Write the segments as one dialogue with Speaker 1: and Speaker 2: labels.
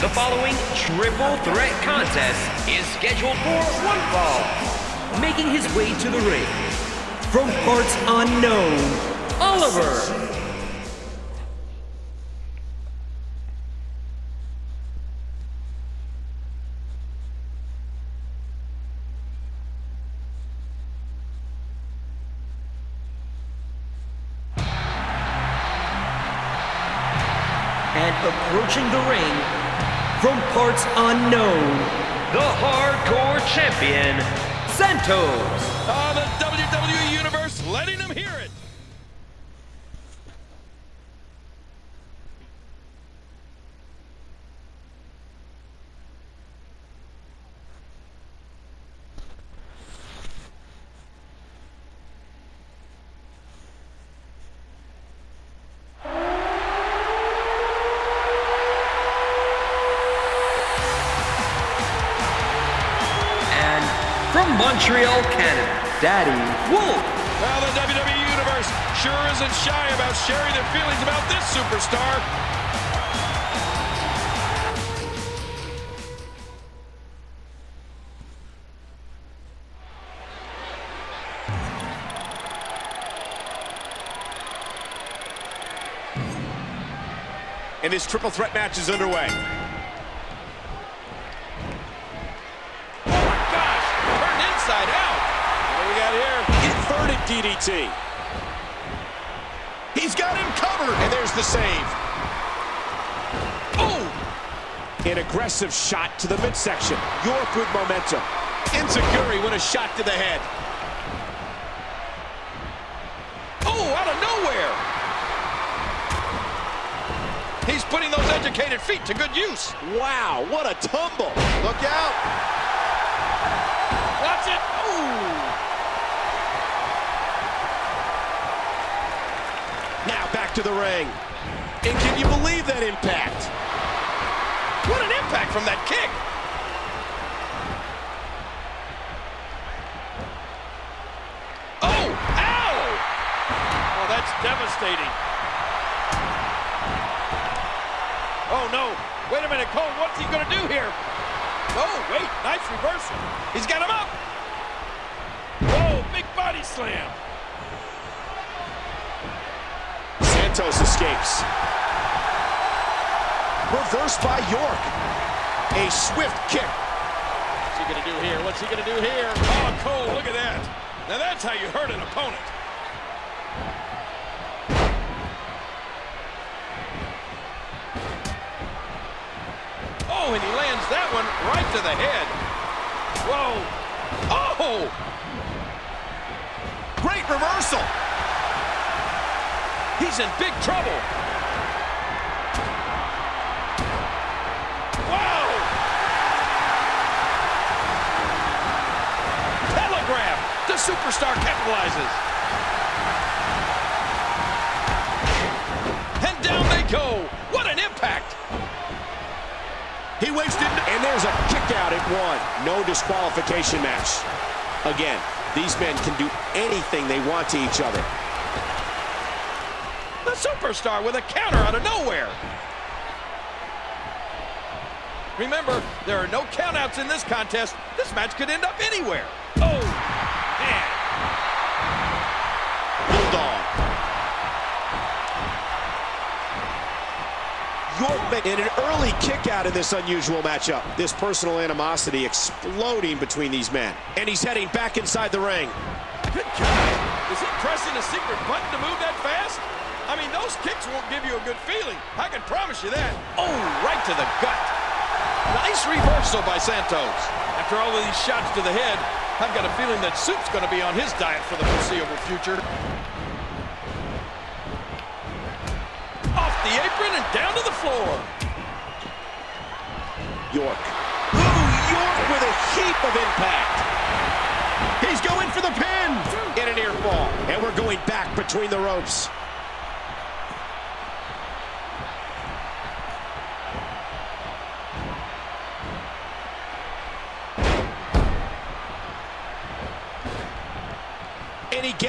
Speaker 1: The following triple threat contest is scheduled for one fall. Making his way to the ring, from parts unknown, Oliver. And approaching the ring, from parts unknown, the hardcore champion, Santos.
Speaker 2: Oh, the WWE Universe letting them hear it.
Speaker 1: Montreal, Canada, Daddy Wolf.
Speaker 2: Well, the WWE Universe sure isn't shy about sharing their feelings about this superstar.
Speaker 3: And this triple threat match is underway. DDT. He's got him covered. And there's the save.
Speaker 2: Oh,
Speaker 3: An aggressive shot to the midsection. York with momentum.
Speaker 2: Insecurity with a shot to the head. Oh, out of nowhere. He's putting those educated feet to good use.
Speaker 3: Wow, what a tumble. Look out.
Speaker 2: Watch it. Ooh.
Speaker 3: Now back to the ring. And can you believe that impact?
Speaker 2: What an impact from that kick. Oh, ow! Oh, that's devastating. Oh, no. Wait a minute, Cole. What's he going to do here? Oh, wait. Nice reversal. He's got him up. Whoa, big body slam.
Speaker 3: Santos escapes. Reversed by York. A swift kick.
Speaker 2: What's he going to do here? What's he going to do here? Oh, Cole, look at that. Now that's how you hurt an opponent. Oh, and he lands that one right to the head. Whoa. Oh!
Speaker 3: Great reversal.
Speaker 2: He's in big trouble. Wow! Telegraph. The superstar capitalizes. And down they go. What an impact.
Speaker 3: He wasted, and there's a kick out at one. No disqualification match. Again, these men can do anything they want to each other.
Speaker 2: The superstar with a counter out of nowhere. Remember, there are no countouts in this contest. This match could end up anywhere. Oh, man.
Speaker 3: Bulldog. York made an early kick out in this unusual matchup. This personal animosity exploding between these men. And he's heading back inside the ring.
Speaker 2: Good God. Is he pressing a secret button to move that fast? I mean, those kicks won't give you a good feeling. I can promise you that. Oh, right to the gut. Nice reversal by Santos. After all of these shots to the head, I've got a feeling that Soup's going to be on his diet for the foreseeable future. Off the apron and down to the floor.
Speaker 3: York. Ooh, York with a heap of impact. He's going for the pin. In a near fall. And we're going back between the ropes.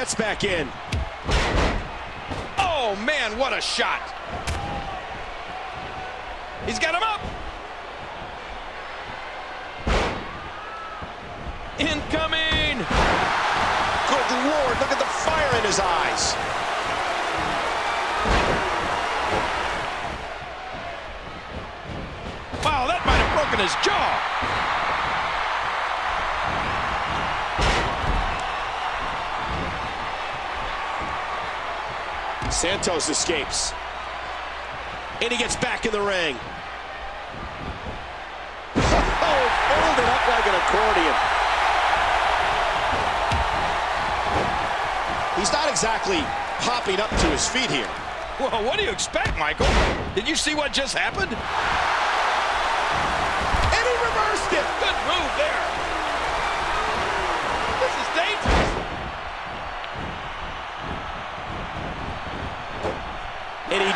Speaker 3: gets back in.
Speaker 2: Oh, man, what a shot. He's got him up. Incoming. Good lord, look at the fire in his eyes. Wow, that might have broken his jaw.
Speaker 3: Santos escapes. And he gets back in the ring. Oh, oh, folded up like an accordion. He's not exactly hopping up to his feet here.
Speaker 2: Well, what do you expect, Michael? Did you see what just happened? And
Speaker 3: he reversed it.
Speaker 2: Good move there.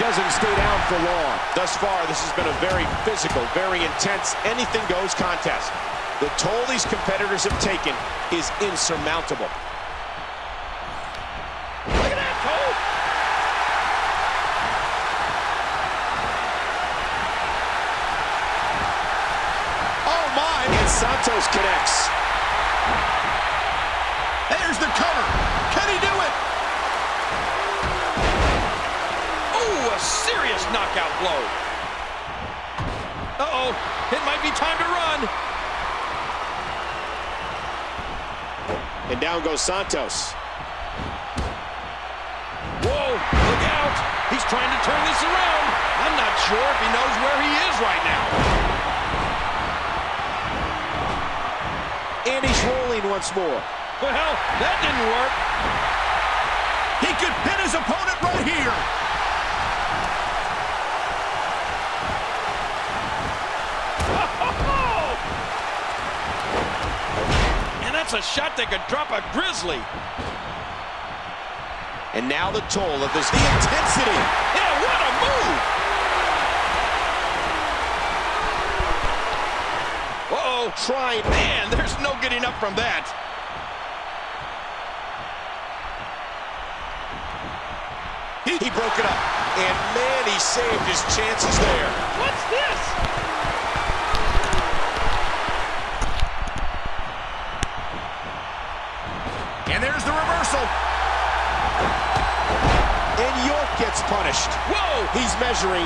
Speaker 3: Doesn't stay down for long. Thus far, this has been a very physical, very intense, anything-goes contest. The toll these competitors have taken is insurmountable. Look at
Speaker 2: that toll! Oh, my! And Santos connects. There's the cover. Serious knockout blow. Uh-oh, it might be time to run.
Speaker 3: And down goes Santos.
Speaker 2: Whoa, look out. He's trying to turn this around. I'm not sure if he knows where he is right now.
Speaker 3: And he's rolling once more.
Speaker 2: Well, that didn't work.
Speaker 4: He could pin his opponent right here.
Speaker 2: and that's a shot that could drop a grizzly.
Speaker 3: And now the toll of this the intensity.
Speaker 2: Yeah, what a move! Uh-oh, trying. Man, there's no getting up from that.
Speaker 3: He, he broke it up. And man, he saved his chances there.
Speaker 2: What's this?
Speaker 4: And there's the reversal.
Speaker 3: And York gets punished.
Speaker 2: Whoa!
Speaker 3: He's measuring.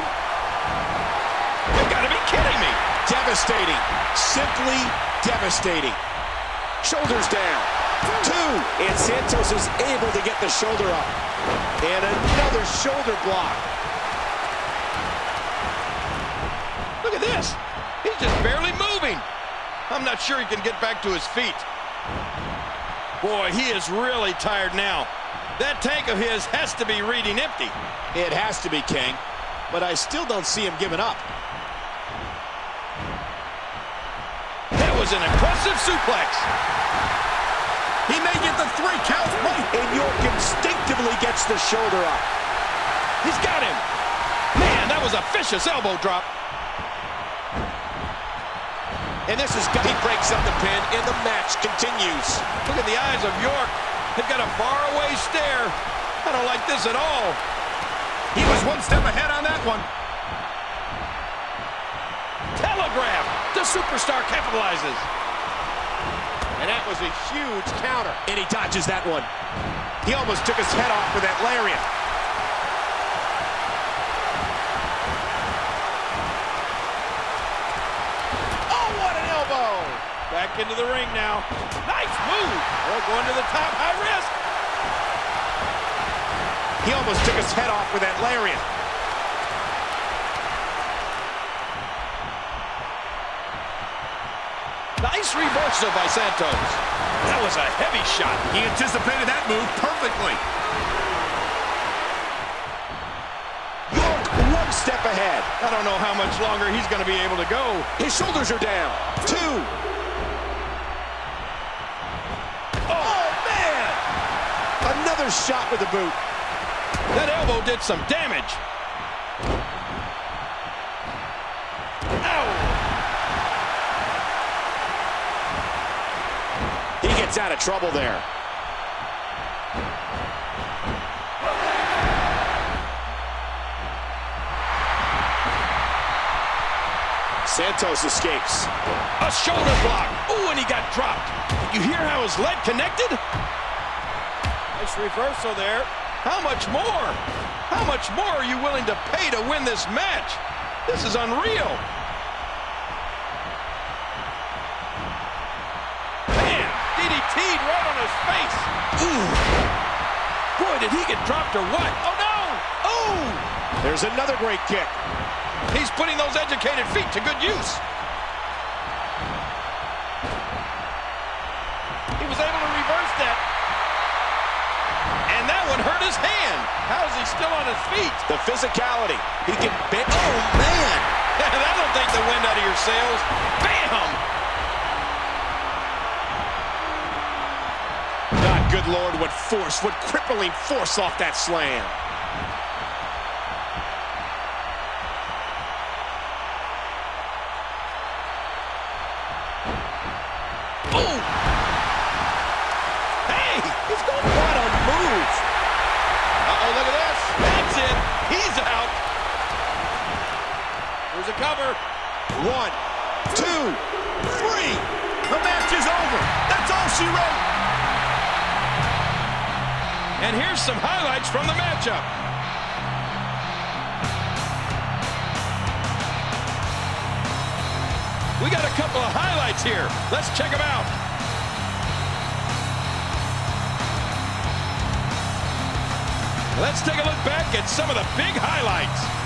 Speaker 2: You've got to be kidding me.
Speaker 3: Devastating. Simply devastating. Shoulders down. Two. And Santos is able to get the shoulder up. And another shoulder block.
Speaker 2: Look at this. He's just barely moving. I'm not sure he can get back to his feet. Boy, he is really tired now. That tank of his has to be reading empty.
Speaker 3: It has to be, King. But I still don't see him giving up.
Speaker 2: That was an impressive suplex.
Speaker 4: He may get the three count right.
Speaker 3: And York instinctively gets the shoulder up.
Speaker 2: He's got him. Man, that was a vicious elbow drop.
Speaker 3: And this is, he breaks up the pin, and the match continues.
Speaker 2: Look at the eyes of York. They've got a faraway stare. I don't like this at all.
Speaker 4: He was one step ahead on that one.
Speaker 2: Telegraph. The superstar capitalizes.
Speaker 3: And that was a huge counter. And he dodges that one. He almost took his head off with that lariat.
Speaker 2: Oh, what an elbow. Back into the ring now. Nice move. Oh, going to the top, high risk.
Speaker 3: He almost took his head off with that lariat.
Speaker 2: Nice reversal by Santos. That was a heavy shot.
Speaker 4: He anticipated that move perfectly.
Speaker 3: York one step ahead.
Speaker 2: I don't know how much longer he's going to be able to go.
Speaker 3: His shoulders are down. Two.
Speaker 2: Oh, man!
Speaker 3: Another shot with the boot.
Speaker 2: That elbow did some damage. Ow!
Speaker 3: He gets out of trouble there. Santos escapes.
Speaker 2: A shoulder block. Oh, and he got dropped. You hear how his leg connected? Nice reversal there. How much more? How much more are you willing to pay to win this match? This is unreal. Man, DDT'd right on his face. Ooh. Boy, did he get dropped or what? Oh, no. Oh.
Speaker 3: There's another great kick.
Speaker 2: He's putting those educated feet to good use. How is he still on his feet?
Speaker 3: The physicality. He can bend.
Speaker 2: Oh, man! That'll take the wind out of your sails. Bam!
Speaker 3: God, good Lord, what force, what crippling force off that slam.
Speaker 2: Cover.
Speaker 3: One, two, three.
Speaker 4: The match is over. That's all she wrote.
Speaker 2: And here's some highlights from the matchup. We got a couple of highlights here. Let's check them out. Let's take a look back at some of the big highlights.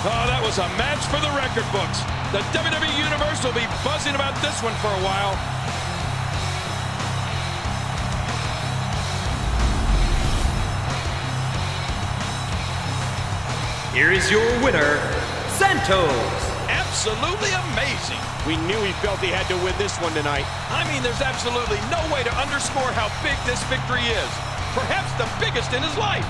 Speaker 2: Oh, that was a match for the record books. The WWE Universe will be buzzing about this one for a while.
Speaker 1: Here is your winner, Santos.
Speaker 2: Absolutely amazing.
Speaker 3: We knew he felt he had to win this one tonight.
Speaker 2: I mean, there's absolutely no way to underscore how big this victory is. Perhaps the biggest in his life.